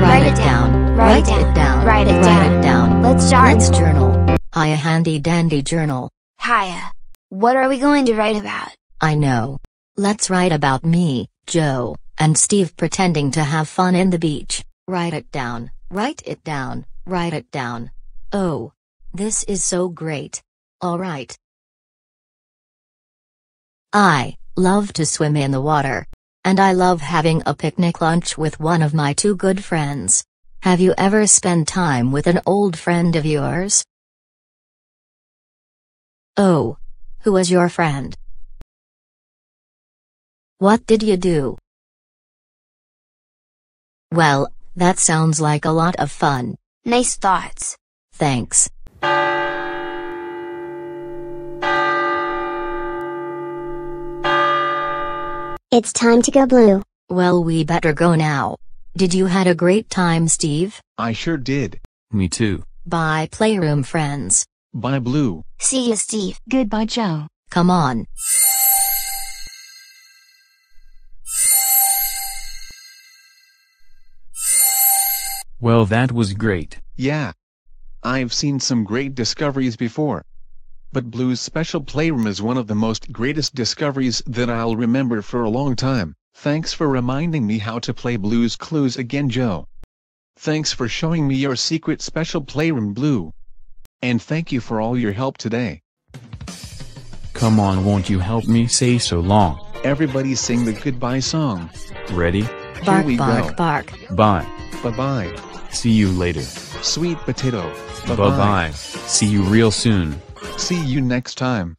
Write it down. Write it down. Write it Write it down. Let's start. Let's journal. Hi, a handy dandy journal. Hiya. What are we going to write about? I know. Let's write about me, Joe, and Steve pretending to have fun in the beach. Write it down. Write it down. Write it down. Oh. This is so great. Alright. I love to swim in the water. And I love having a picnic lunch with one of my two good friends. Have you ever spent time with an old friend of yours? Oh. Who was your friend? What did you do? Well, that sounds like a lot of fun. Nice thoughts. Thanks. It's time to go blue. Well, we better go now. Did you had a great time, Steve? I sure did. Me too. Bye, playroom friends. Bye, Blue. See you, Steve. Goodbye, Joe. Come on. Well, that was great. Yeah. I've seen some great discoveries before. But Blue's special playroom is one of the most greatest discoveries that I'll remember for a long time. Thanks for reminding me how to play Blue's Clues again, Joe. Thanks for showing me your secret special playroom, Blue. And thank you for all your help today. Come on, won't you help me say so long? Everybody sing the goodbye song. Ready? Here Bark, we bark, go. bark. Bye. Bye-bye. See you later. Sweet potato. Bye bye. See you real soon. See you next time.